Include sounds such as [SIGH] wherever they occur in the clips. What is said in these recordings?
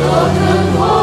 This is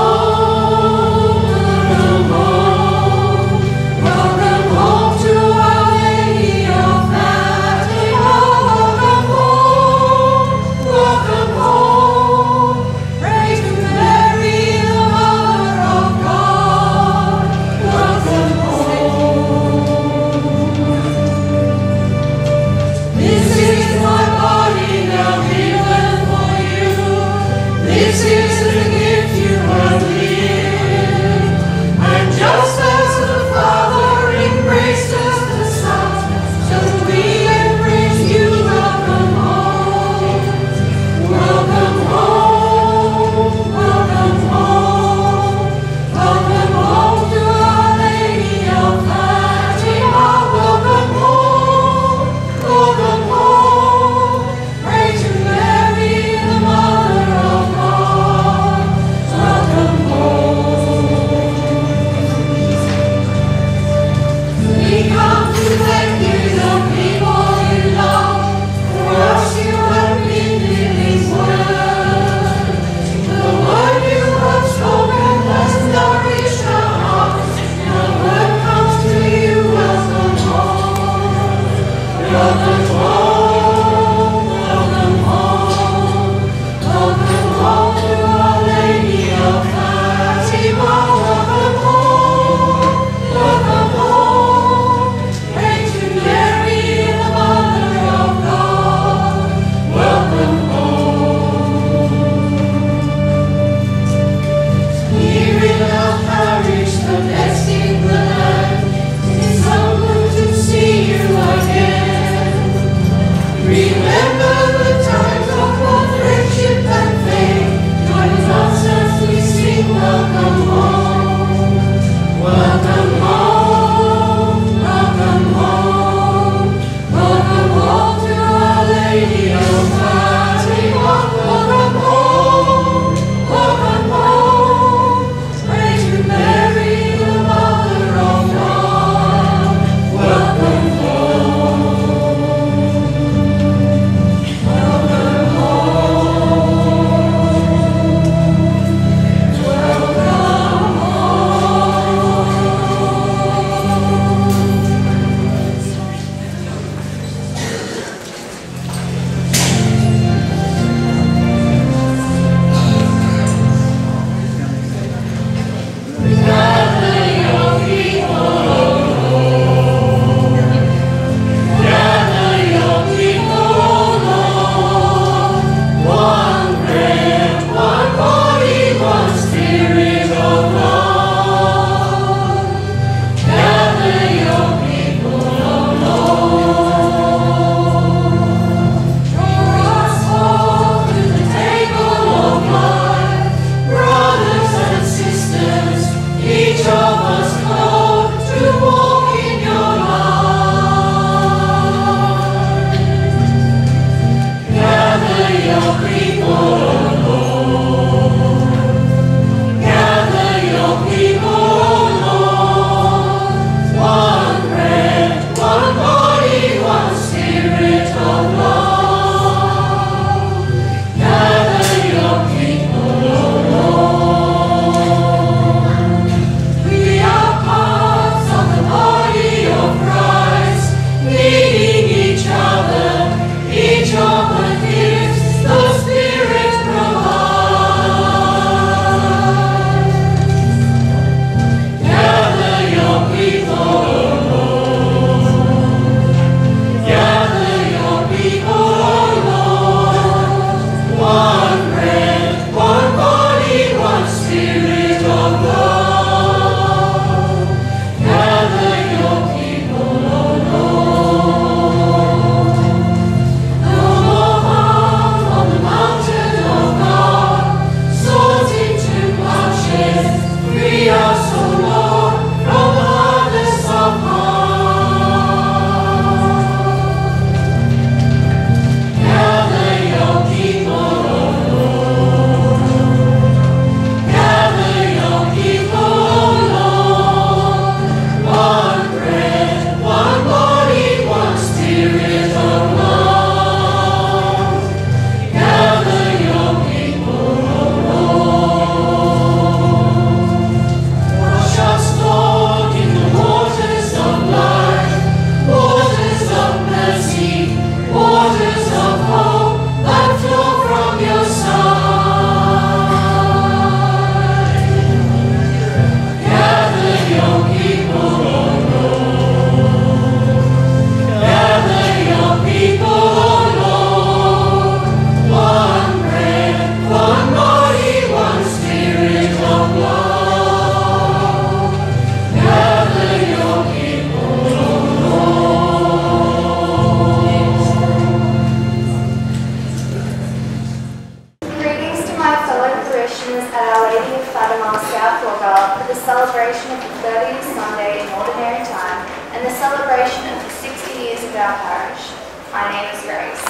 celebration of the 30th Sunday in Ordinary Time and the celebration of the 60 years of our parish. My name is Grace.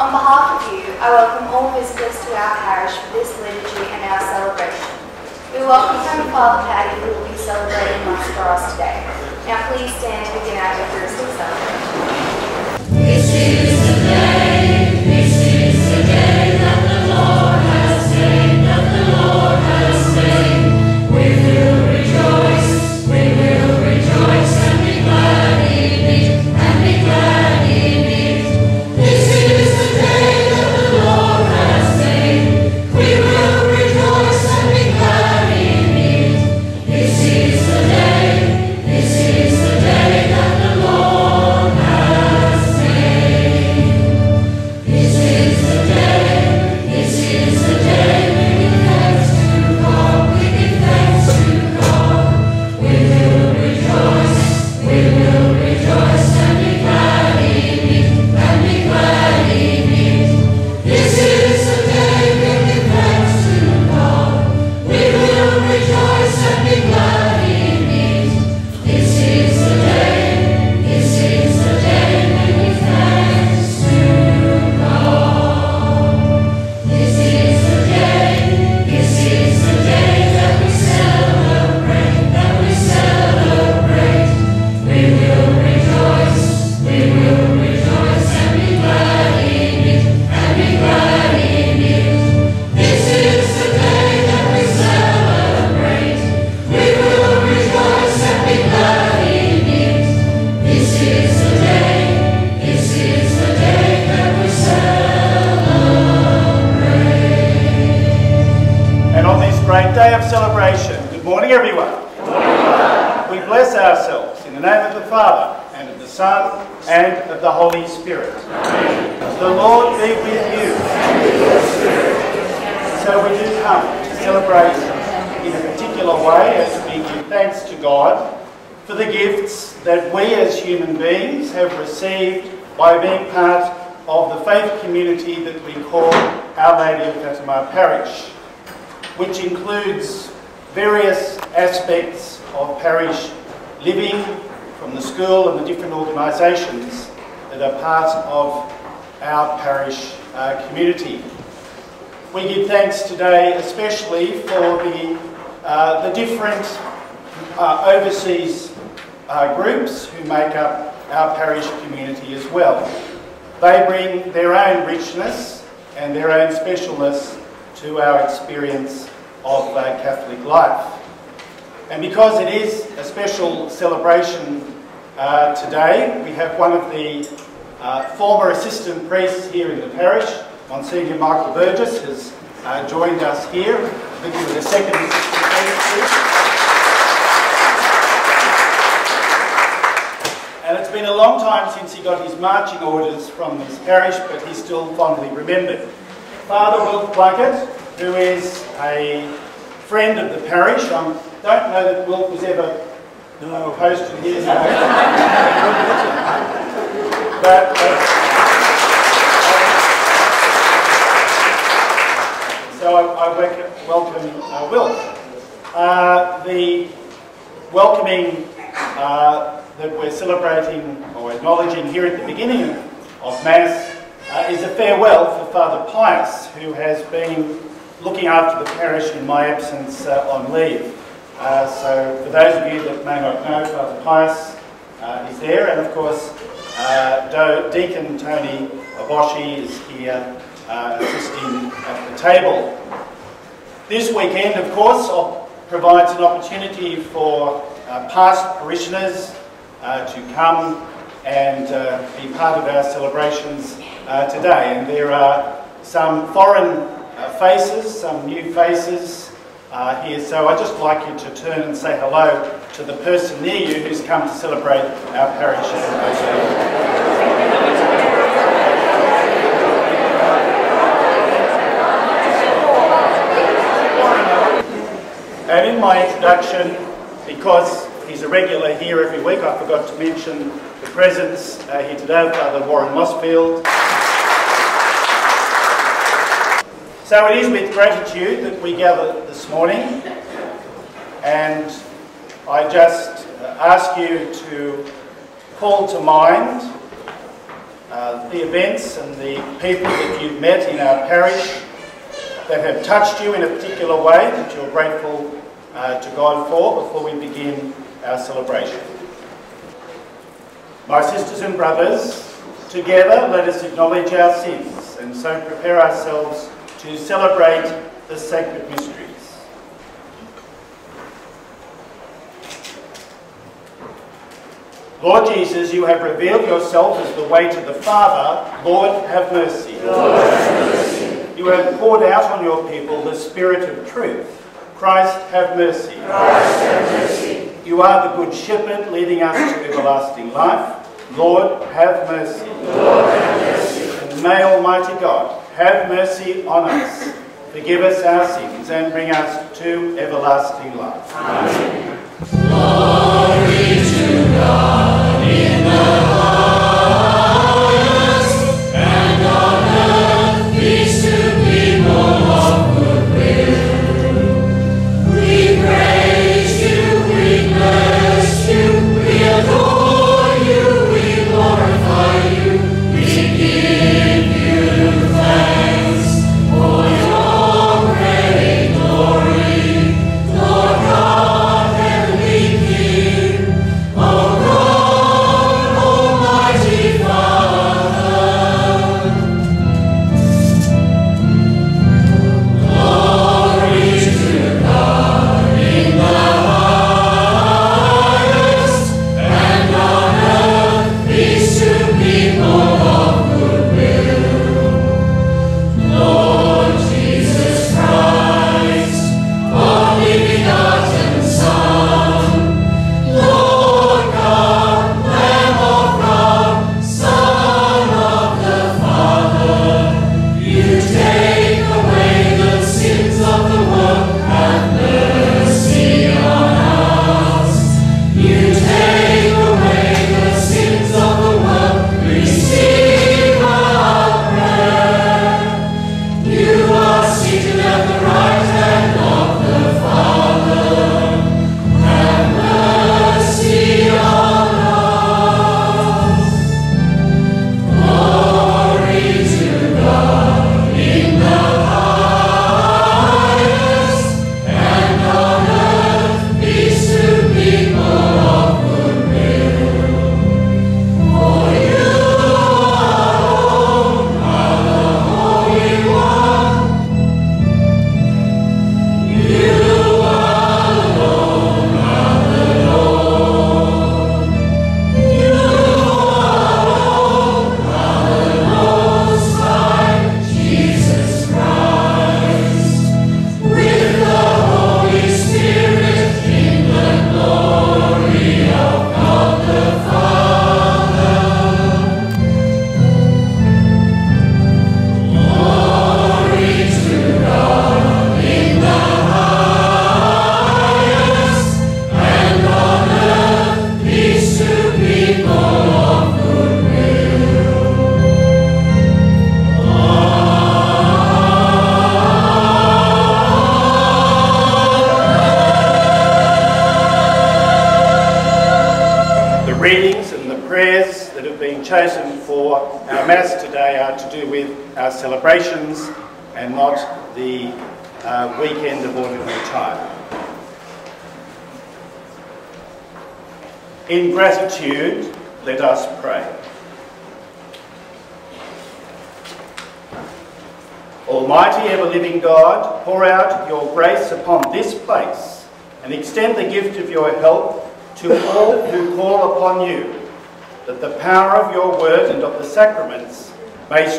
On behalf of you, I welcome all visitors to our parish for this liturgy and our celebration. We welcome Home Father Paddy who will be celebrating Mass for us today. Now please stand to begin our Eucharistic celebration. On this great day of celebration, good morning everyone. We bless ourselves in the name of the Father, and of the Son, and of the Holy Spirit. The Lord be with you. So we do come to celebrate in a particular way as we give thanks to God for the gifts that we as human beings have received by being part of the faith community that we call Our Lady of Fatima Parish which includes various aspects of parish living from the school and the different organisations that are part of our parish uh, community. We give thanks today especially for the, uh, the different uh, overseas uh, groups who make up our parish community as well. They bring their own richness and their own specialness to our experience of uh, Catholic life. And because it is a special celebration uh, today, we have one of the uh, former assistant priests here in the parish, Monsignor Michael Burgess, has uh, joined us here. I think he was the second. And it's been a long time since he got his marching orders from this parish, but he's still fondly remembered. Father Wilf Plunkett, who is a friend of the parish. I don't know that Wilf was ever no. posted here. No. [LAUGHS] but uh, so I, I welcome, welcome uh, Wilf. Uh, the welcoming uh, that we're celebrating or acknowledging here at the beginning of Mass uh, is a farewell for Father Pius, who has been looking after the parish in my absence uh, on leave. Uh, so for those of you that may not know, Father Pius uh, is there, and of course uh, Deacon Tony Aboshi is here uh, assisting at the table. This weekend, of course, provides an opportunity for past parishioners to come and be part of our celebrations today. And there are some foreign uh, faces, some new faces uh, here. So I'd just like you to turn and say hello to the person near you who's come to celebrate our parish And in my introduction, because he's a regular here every week, I forgot to mention presence uh, here today of Father Warren Mossfield. So it is with gratitude that we gather this morning and I just uh, ask you to call to mind uh, the events and the people that you've met in our parish that have touched you in a particular way that you're grateful uh, to God for before we begin our celebration. My sisters and brothers, together let us acknowledge our sins and so prepare ourselves to celebrate the sacred mysteries. Lord Jesus, you have revealed yourself as the way to the Father. Lord, have mercy. You have poured out on your people the Spirit of truth. Christ, have mercy. You are the Good Shepherd leading us to everlasting life. Lord, have mercy. And may Almighty God have mercy on us, forgive us our sins, and bring us to everlasting life. Peace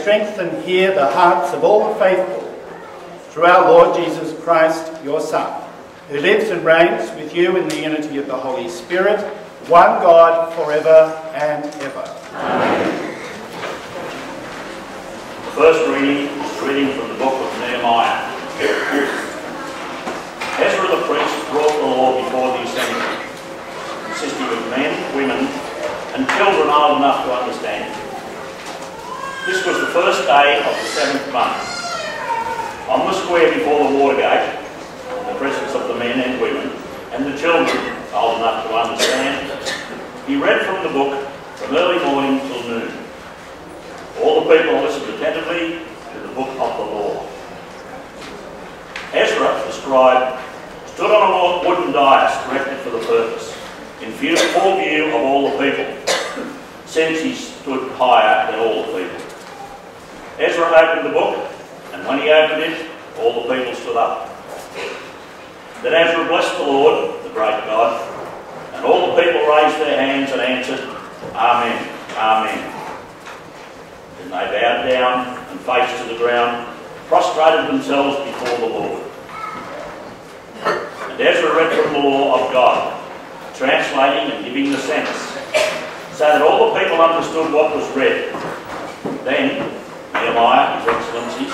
strengthen here the hearts of all the faithful through our Lord Jesus Christ, your Son, who lives and reigns with you in the unity of the Holy Spirit, one God forever and ever. The first reading is reading from the book of Nehemiah. Ezra the priest brought the law before the assembly, consisting of men, women, and children old enough to understand it. This was the first day of the seventh month. On the square before the water gate, in the presence of the men and women, and the children old enough to understand, he read from the book from early morning till noon. All the people listened attentively to the book of the law. Ezra, the scribe, stood on a wooden dais erected for the purpose, in full view of all the people, since he stood higher than all the people. Ezra opened the book, and when he opened it, all the people stood up. Then Ezra blessed the Lord, the great God, and all the people raised their hands and answered, Amen, Amen. Then they bowed down and faced to the ground, prostrated themselves before the Lord. And Ezra read from the law of God, translating and giving the sense, so that all the people understood what was read. Then Nehemiah, His Excellency,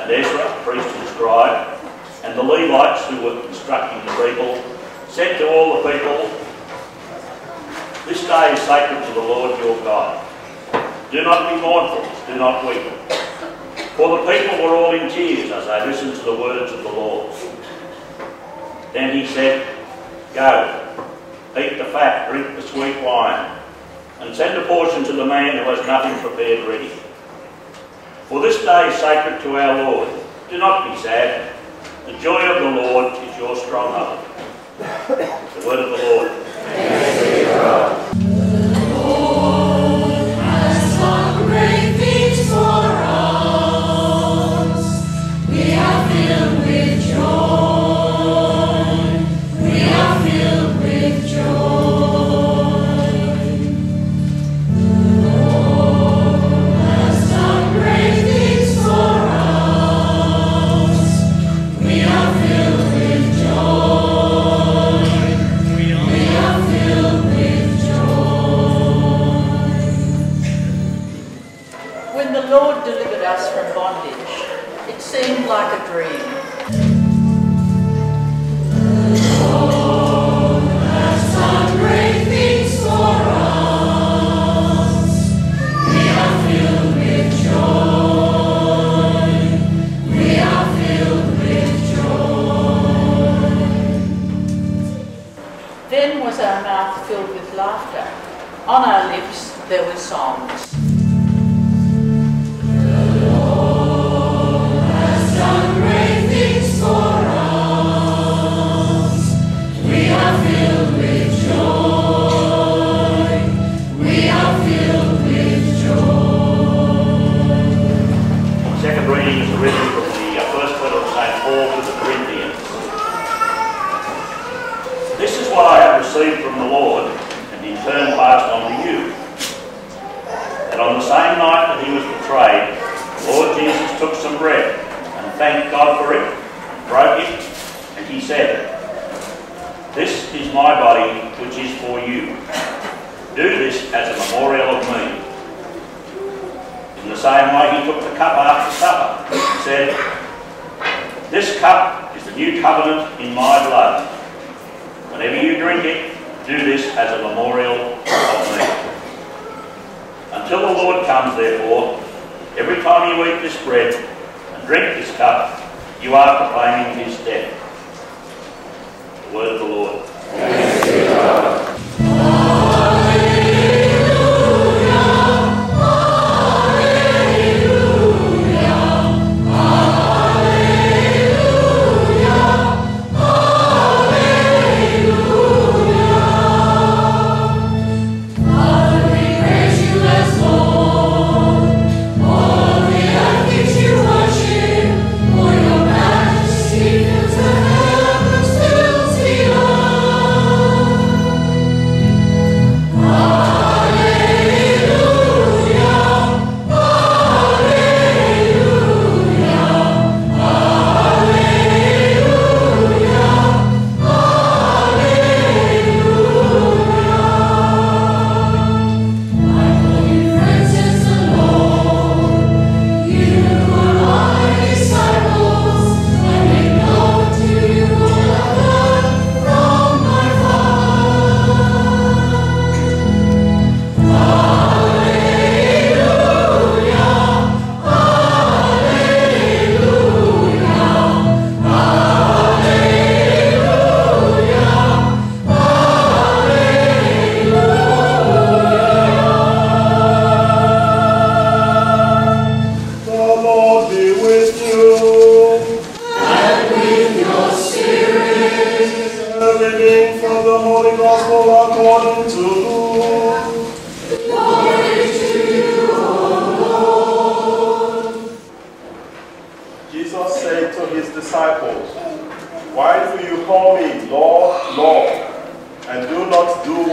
and Ezra, priest and scribe, and the Levites who were instructing the people, said to all the people, This day is sacred to the Lord your God. Do not be mournful, do not weep. For the people were all in tears as they listened to the words of the Lord. Then he said, Go, eat the fat, drink the sweet wine, and send a portion to the man who has nothing prepared ready. For this day is sacred to our Lord. Do not be sad. The joy of the Lord is your stronghold. The word of the Lord. Until the Lord comes, therefore, every time you eat this bread and drink this cup, you are proclaiming his death. The word of the Lord.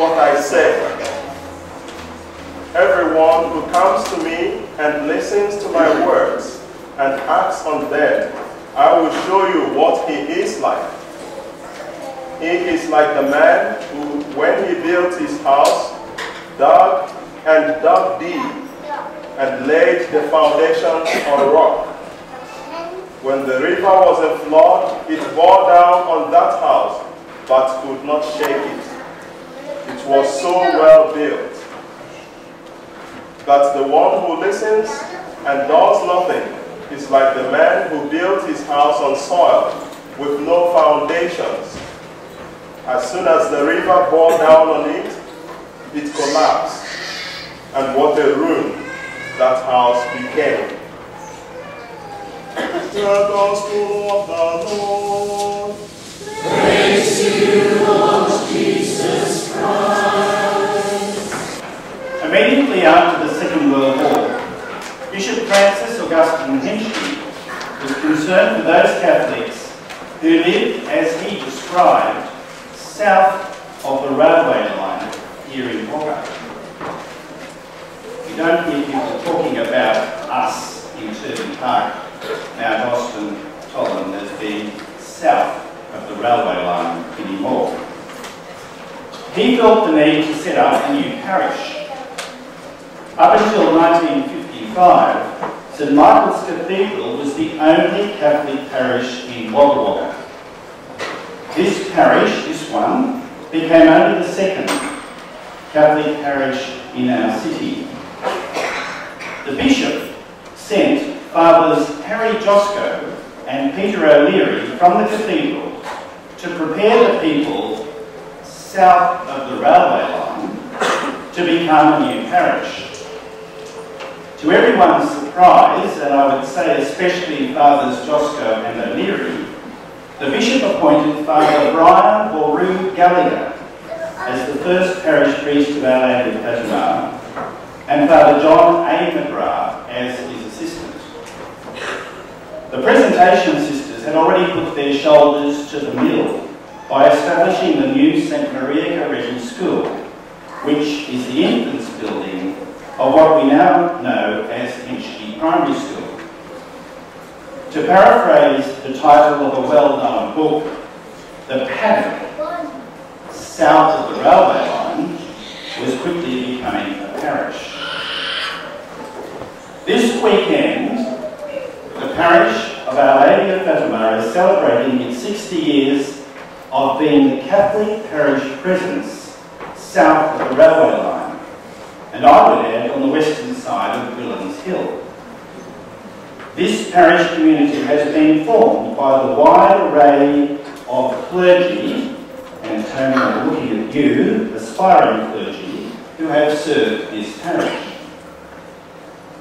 What I say? Everyone who comes to me and listens to my words and acts on them, I will show you what he is like. He is like the man who, when he built his house, dug and dug deep and laid the foundation on a rock. When the river was in flood, it bore down on that house, but could not shake it. It was so well built. that the one who listens and does nothing is like the man who built his house on soil with no foundations. As soon as the river bore down on it, it collapsed. And what a ruin that house became. The Gospel of the Lord. Immediately after the Second World War, Bishop Francis Augustine Henschke was concerned for those Catholics who lived, as he described, south of the railway line here in Wagga. You don't hear people talking about us in Turvey Park, Mount Austin, Tolland as being south of the railway line anymore. He felt the need to set up a new parish. Up until 1955, St Michael's Cathedral was the only Catholic parish in Wagga Wagga. This parish, this one, became only the second Catholic parish in our city. The bishop sent Fathers Harry Josco and Peter O'Leary from the cathedral to prepare the people south the railway line to become a new parish. To everyone's surprise, and I would say especially Fathers Josco and O'Leary, the bishop appointed Father Brian Boru Gallagher as the first parish priest of Our Lady of Fatima, and Father John A. McGrath as his assistant. The presentation sisters had already put their shoulders to the mill by establishing the new St Maria Goretti School, which is the infants building of what we now know as Henschke Primary School. To paraphrase the title of a well-known book, the paddock south of the railway line was quickly becoming a parish. This weekend, the parish of Our Lady of Fatima is celebrating its 60 years of being the Catholic parish presence south of the railway line, and I would add on the western side of Willans Hill. This parish community has been formed by the wide array of clergy, and Tony, looking at you, aspiring clergy, who have served this parish.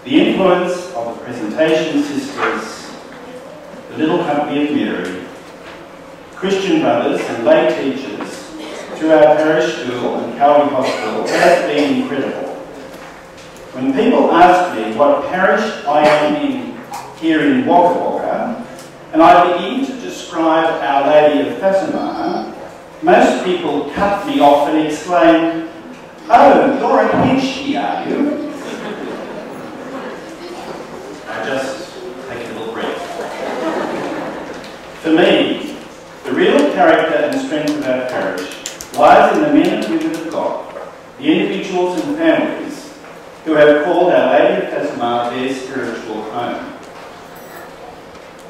The influence of the presentation sisters, the Little Company of Mary, Christian brothers and lay teachers to our parish school and Calvary Hospital has been incredible. When people ask me what parish I am in here in Wagga Wagga, and I begin to describe Our Lady of Fatima, most people cut me off and exclaim, Oh, you're a Henschke, are you? I just take a little breath. For me, and of our parish lies in the men and women of God, the individuals and families who have called Our Lady of Fatima their spiritual home.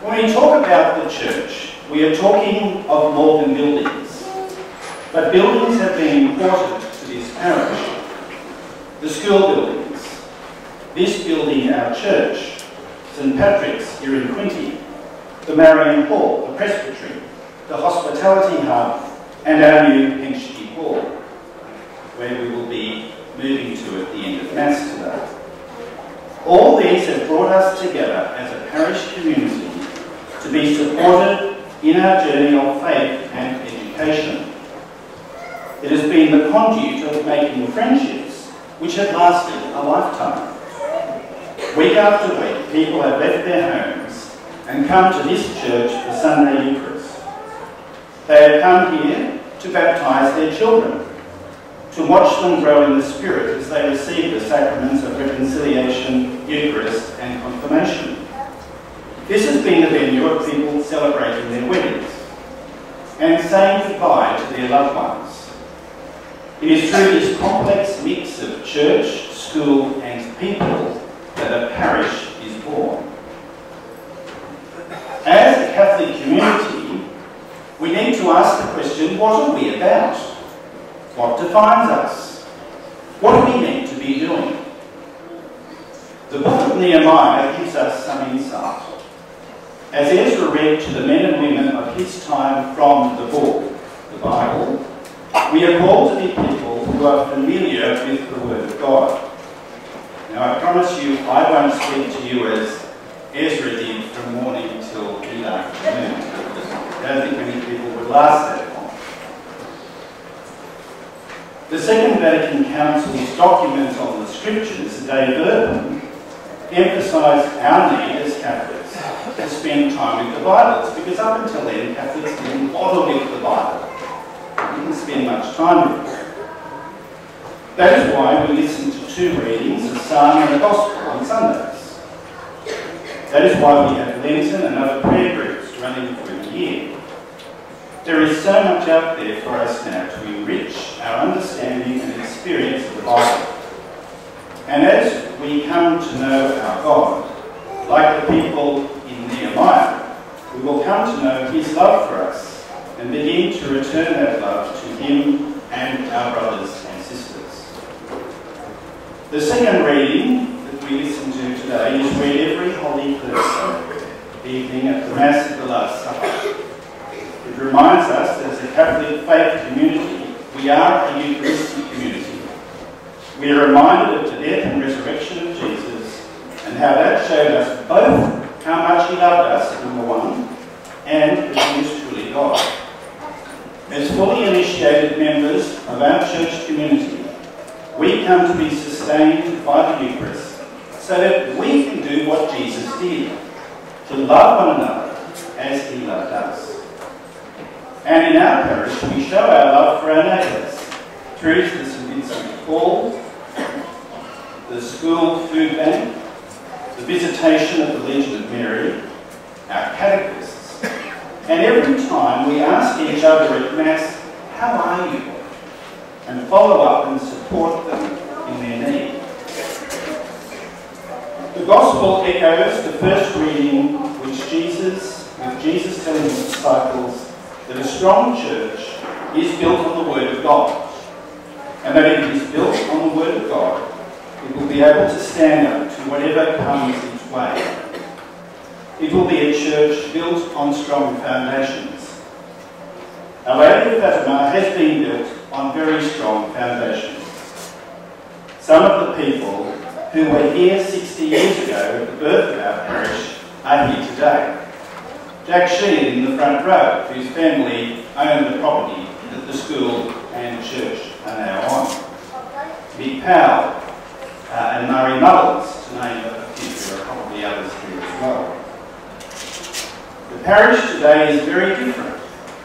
When we talk about the church, we are talking of more than buildings. But buildings have been important to this parish. The school buildings, this building, our church, St Patrick's here in Quinty, the Marian Hall, the Presbytery, the Hospitality Hub, and our new Henschke Hall, where we will be moving to at the end of Mass today. All these have brought us together as a parish community to be supported in our journey of faith and education. It has been the conduit of making friendships which have lasted a lifetime. Week after week, people have left their homes and come to this church for Sunday Eucharist. They have come here to baptise their children, to watch them grow in the Spirit as they receive the sacraments of reconciliation, Eucharist, and confirmation. This has been the venue of people celebrating their weddings and saying goodbye to their loved ones. It is through this complex mix of church, school, and people that a parish is born. As a Catholic community, we need to ask the question what are we about? What defines us? What are we meant to be doing? The book of Nehemiah gives us some insight. As Ezra read to the men and women of his time from the book, the Bible, we are called to be people who are familiar with the Word of God. Now, I promise you, I won't speak to you as Ezra did from morning till afternoon. I don't think many people would last that long. The Second Vatican Council's document on the Scriptures, Dei Verbum, emphasised our need as Catholics to spend time with the Bibles, because up until then, Catholics didn't bother with the Bible. They didn't spend much time with it. That is why we listen to two readings, a psalm and a gospel on Sundays. That is why we have Lenten and other prayer groups running through the There is so much out there for us now to enrich our understanding and experience of the Bible. And as we come to know our God, like the people in Nehemiah, we will come to know his love for us and begin to return that love to him and our brothers and sisters. The second reading that we listen to today is read every Holy Thursday evening at the Mass of the Last Supper. It reminds us that as a Catholic faith community, we are a Eucharistic community. We are reminded of the death and resurrection of Jesus and how that showed us both how much he loved us, number one, and that he is truly God. As fully initiated members of our church community, we come to be sustained by the Eucharist so that we can do what Jesus did, to love one another as he loved us. And in our parish, we show our love for our neighbours through the St Vincent Hall, the school food bank, the visitation of the Legion of Mary, our catechists, and every time we ask each other at Mass, how are you? And follow up and support them in their need. Gospel echoes the first reading which Jesus, with Jesus telling his disciples that a strong church is built on the Word of God, and that if it is built on the Word of God, it will be able to stand up to whatever comes its way. It will be a church built on strong foundations. Our Lady of Fatima has been built on very strong foundations. Some of the people who were here 60 years ago at the birth of our parish are here today. Jack Sheehan in the front row, whose family owned the property that the school and church are now on. Mick Powell uh, and Murray Mullins, to name a few, there are probably others here as well. The parish today is very different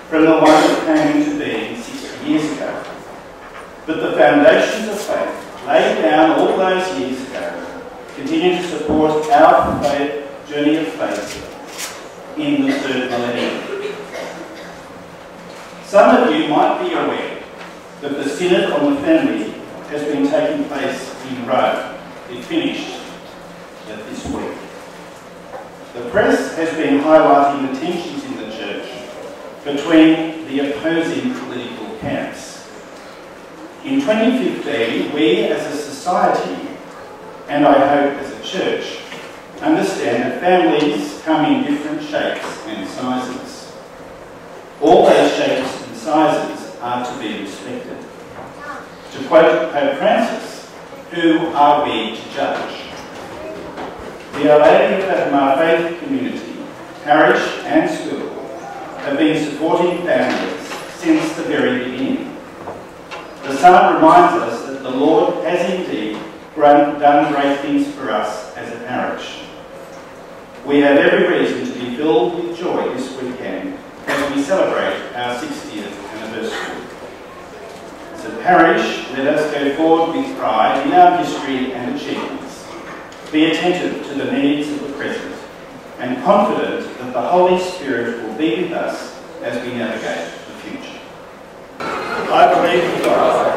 from the one that came into being 60 years ago. But the foundations of faith laid down all those years ago continue to support our journey of faith in the third millennium. Some of you might be aware that the Synod on the Family has been taking place in Rome. It finished this week. The press has been highlighting the tensions in the church between the opposing political camps. In 2015, we as a society, and I hope as a church, understand that families come in different shapes and sizes. All those shapes and sizes are to be respected. To quote Pope Francis, who are we to judge? The Our Lady of Fatima Faith Community, parish and school have been supporting families since the very beginning. Psalm reminds us that the Lord has indeed done great things for us as a parish. We have every reason to be filled with joy this weekend as we celebrate our 60th anniversary. As a parish, let us go forward with pride in our history and achievements. Be attentive to the needs of the present and confident that the Holy Spirit will be with us as we navigate the. I believe in God.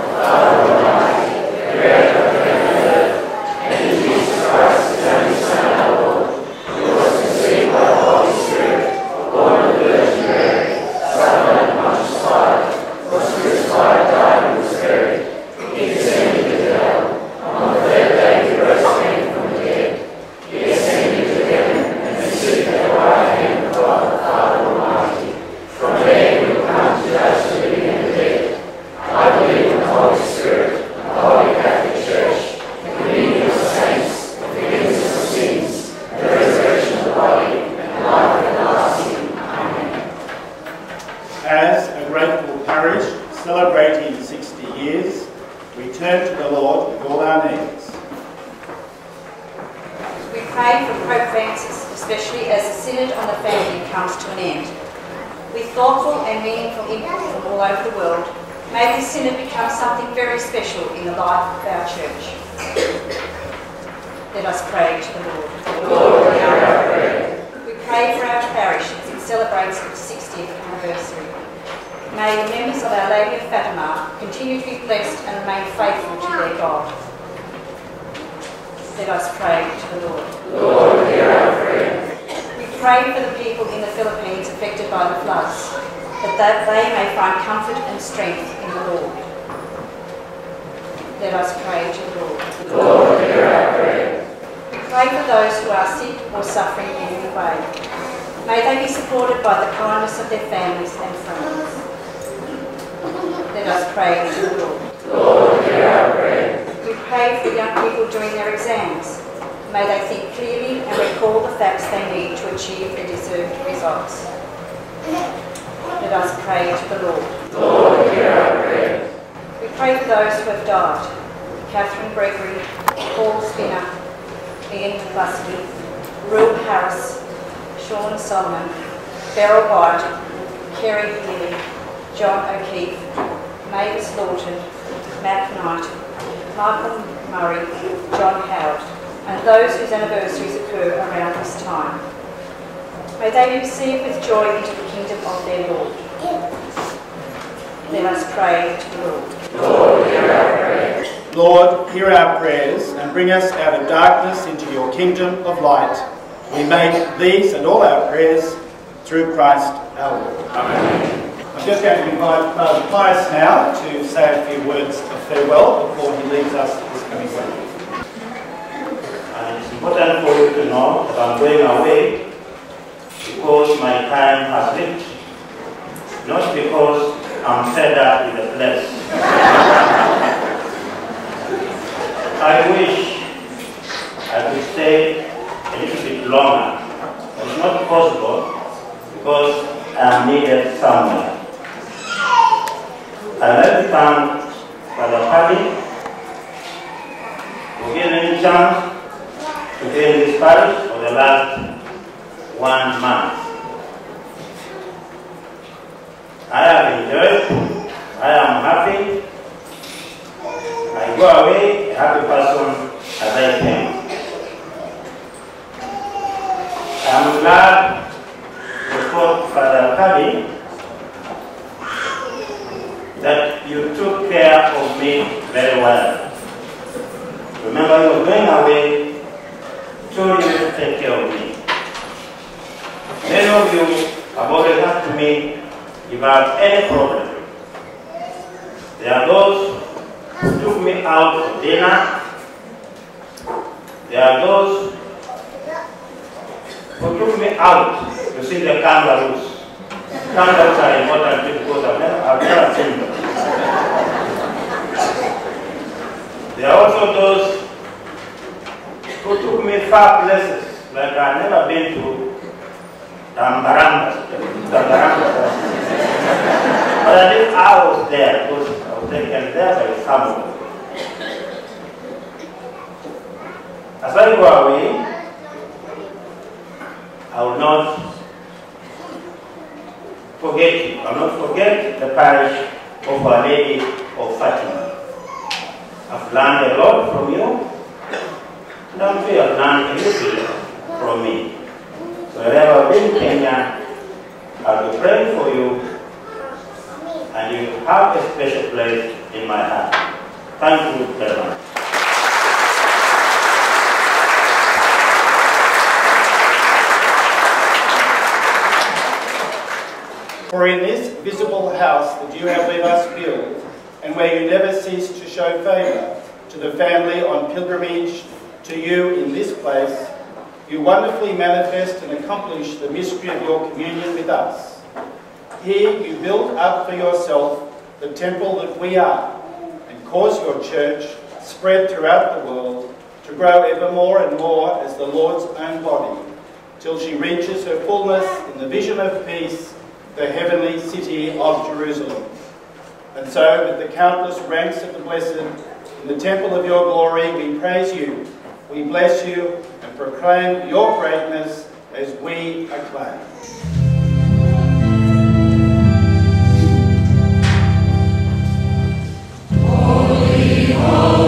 As a grateful parish celebrating 60 years, we turn to the Lord with all our needs. We pray for Pope Francis, especially as the Synod on the Family comes to an end. With thoughtful and meaningful input from all over the world, may this Synod become something very special in the life of our Church. Let us pray to the Lord. We pray for our parish as it celebrates its 60th anniversary. May the members of Our Lady of Fatima continue to be blessed and remain faithful to their God. Let us pray to the Lord. We pray for the people in the Philippines affected by the floods, that that they may find comfort and strength in the Lord. Let us pray to the Lord. Lord, hear our prayer. We pray for those who are sick or suffering in any way. May they be supported by the kindness of their families and friends. Let us pray to the Lord. Lord, hear our prayer. We pray for young people during their exams. May they think clearly and recall the facts they need to achieve the deserved results. Let us pray to the Lord. We pray for those who have died. Catherine Gregory, Paul Spinner, Ian Lusky, Rube Harris, Sean Solomon, Beryl White, Kerry Healy, John O'Keefe, Mavis Lawton, Matt Knight, Michael Murray, John Howard, and those whose anniversaries occur around this time. May they be received with joy into the kingdom of their Lord. Let us pray to the Lord. Lord, hear our prayers and bring us out of darkness into your kingdom of light. We make these and all our prayers through Christ our Lord. Amen. I'm just going to invite Father Pius now to say a few words of farewell before he leaves us this coming week. Important for you to know that I'm going away because my time has reached, not because I'm fed up with the place. [LAUGHS] I wish I could stay a little bit longer. It's not possible because I am needed somewhere. I'd like to thank Father Paddy for giving me chance to be in this parish for the last one month. I have enjoyed, I am happy, I go away a happy person as I came. I'm glad to report Father Kabi that you took care of me very well. Remember, you were going away, told you to take care of me. Many of you have always asked me if I have any problem. There are those who took me out for dinner. There are those who took me out to see the kangaroos. Kangaroos are important because I've never, I've never seen them. There are also those who took me far places, like I've never been to Tambaranga. Tambaranga. but at least I was there because I was they can thereby somewhere. As I go away, I will not forget you. I will not forget the parish of Our Lady of Fatima. I've learned a lot from you, learned a little from me. So wherever in Kenya, I'll be praying for you, and you have a special place in my heart. Thank you very much. For in this visible house that you have let us build, and where you never cease to show favour to the family on pilgrimage to you in this place, you wonderfully manifest and accomplish the mystery of your communion with us. Here you build up for yourself the temple that we are, and cause your church, spread throughout the world, to grow ever more and more as the Lord's own body, till she reaches her fullness in the vision of peace, the heavenly city of Jerusalem. And so, with the countless ranks of the blessed, in the temple of your glory, we praise you, we bless you, and proclaim your greatness as we acclaim. You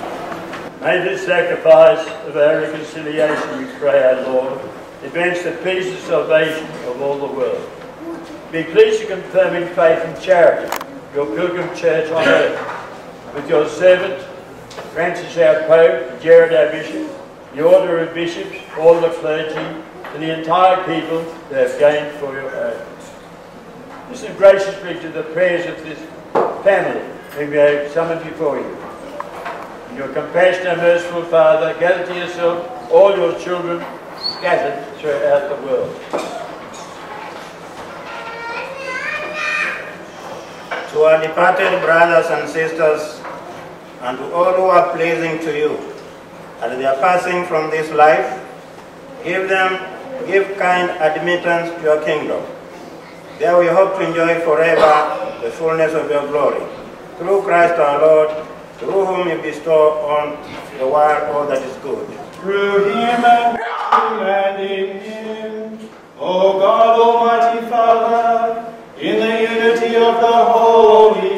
May this sacrifice of our reconciliation, we pray, our Lord, advance the peace and salvation of all the world. Be pleased to confirm in faith and charity your pilgrim church on earth, with your servant, Francis our Pope, Gerard our Bishop, the order of bishops, all the clergy, and the entire people that have gained for your own. Listen graciously to the prayers of this family whom we have summoned before you. Your compassionate and merciful Father, gather to yourself all your children scattered throughout the world. To our departed brothers and sisters, and to all who are pleasing to you, as they are passing from this life, give them, give kind admittance to your kingdom. There we hope to enjoy forever the fullness of your glory. Through Christ our Lord, through whom you bestow on the world all that is good. Through him and him and in him, O God Almighty Father, in the unity of the Holy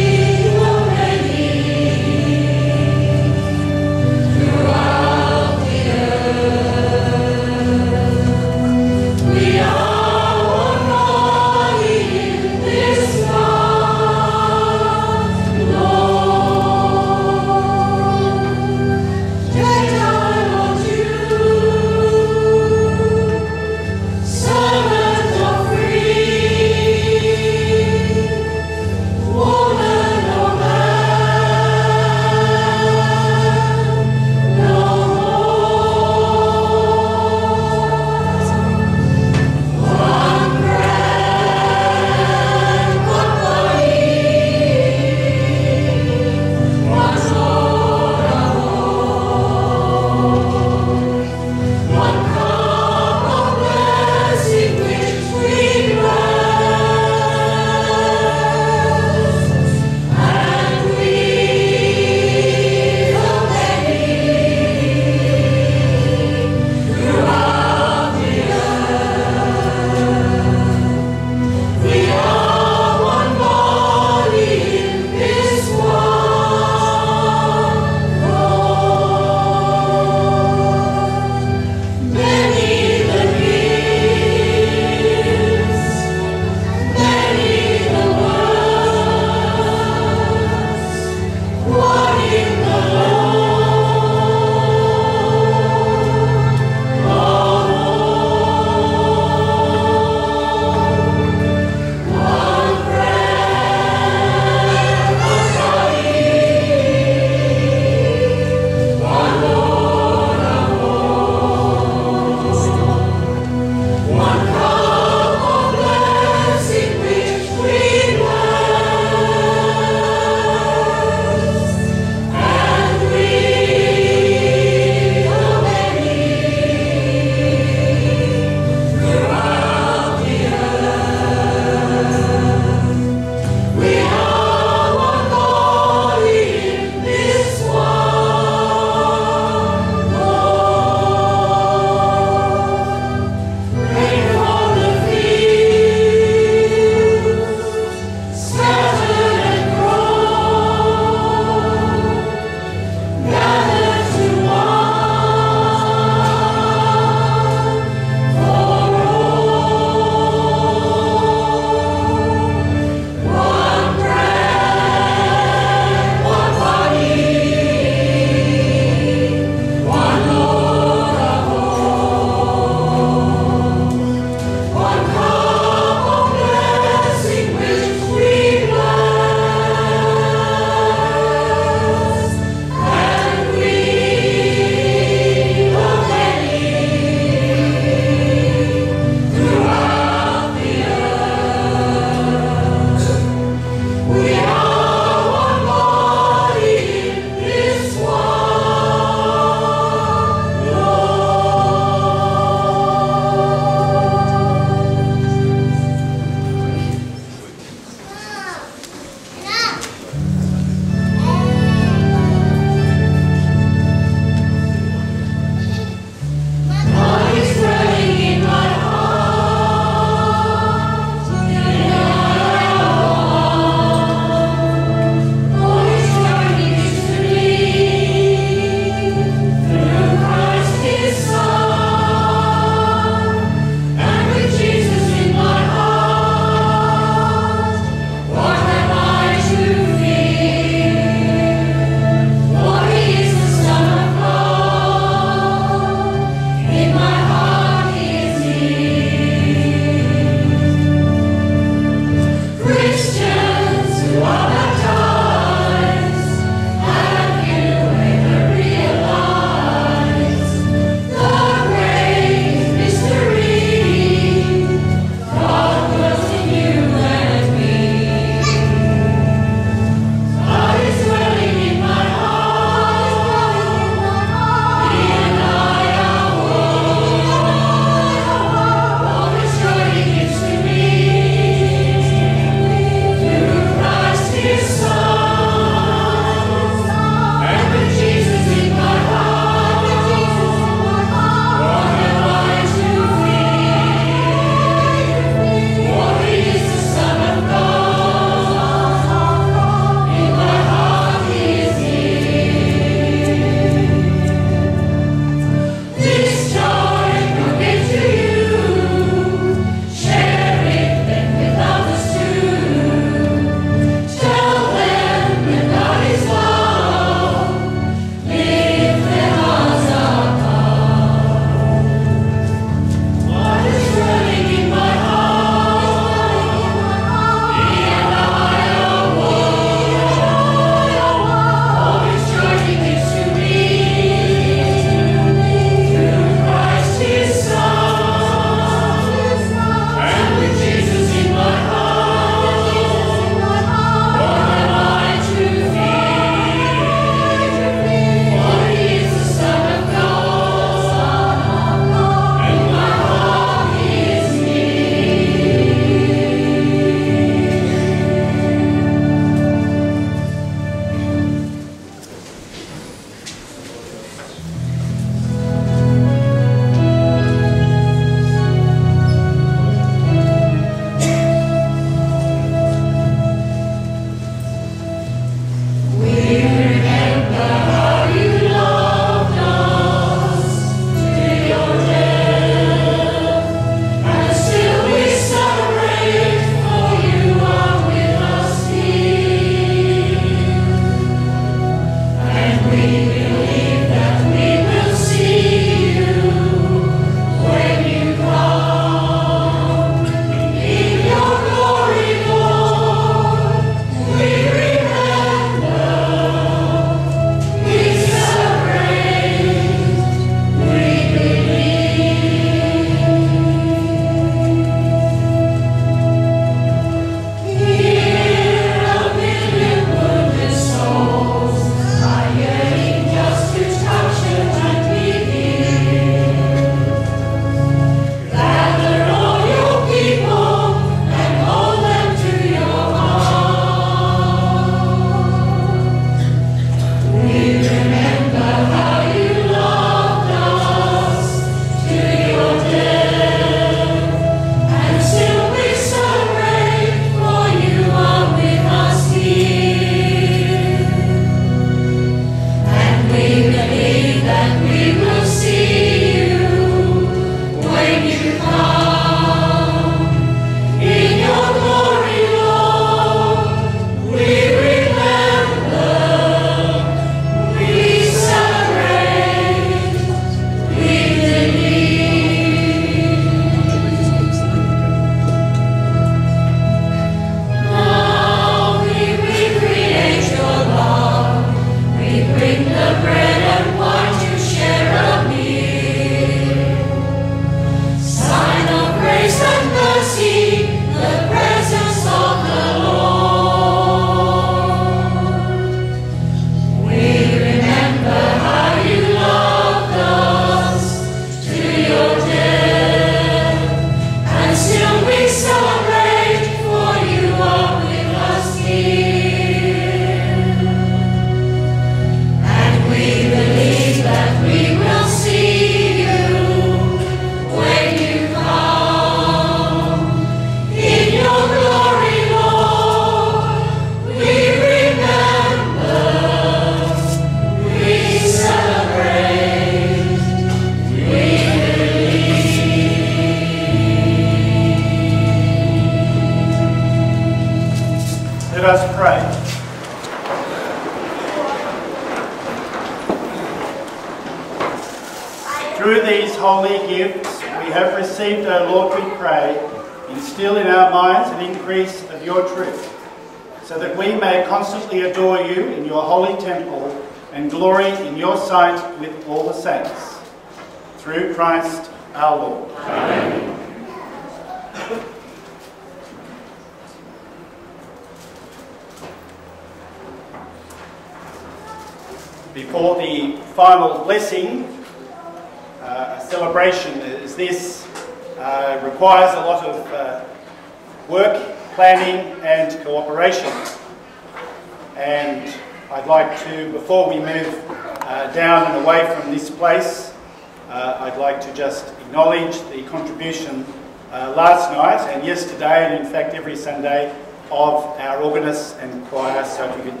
last night and yesterday, and in fact every Sunday, of our organist and choir, Sophie Whitney.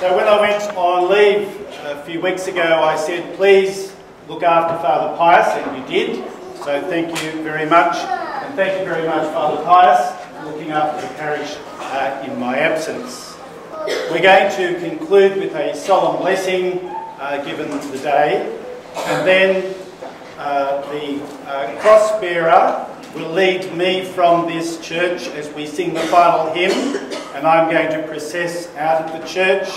So when I went on leave a few weeks ago, I said, please look after Father Pius, and you did. So thank you very much. And thank you very much, Father Pius, for looking after the parish uh, in my absence. We're going to conclude with a solemn blessing uh, given the day, and then the uh, cross bearer will lead me from this church as we sing the final hymn, and I'm going to process out of the church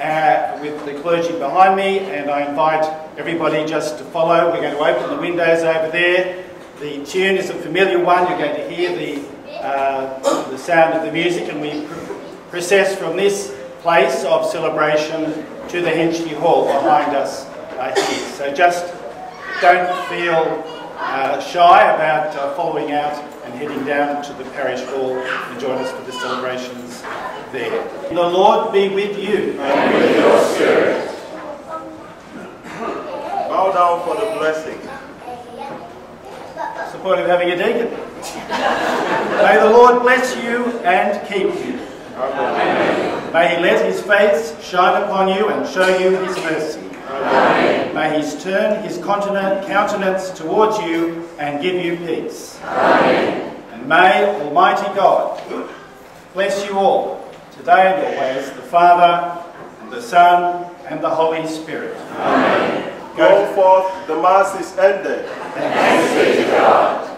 uh, with the clergy behind me, and I invite everybody just to follow. We're going to open the windows over there. The tune is a familiar one. You're going to hear the, uh, the sound of the music, and we pr process from this place of celebration to the Henchley Hall behind us uh, here. So just don't feel uh, shy about uh, following out and heading down to the parish hall and join us for the celebrations there. The Lord be with you. And with your spirit. Bow down for the blessing. What's the point of having a deacon? May the Lord bless you and keep you. Amen. May he let his face shine upon you and show you his mercy. Amen. May he turn his countenance towards you and give you peace. Amen. And may Almighty God bless you all, today and always, the Father, and the Son, and the Holy Spirit. Amen. Go forth, the Mass is ended. Thanks be to God.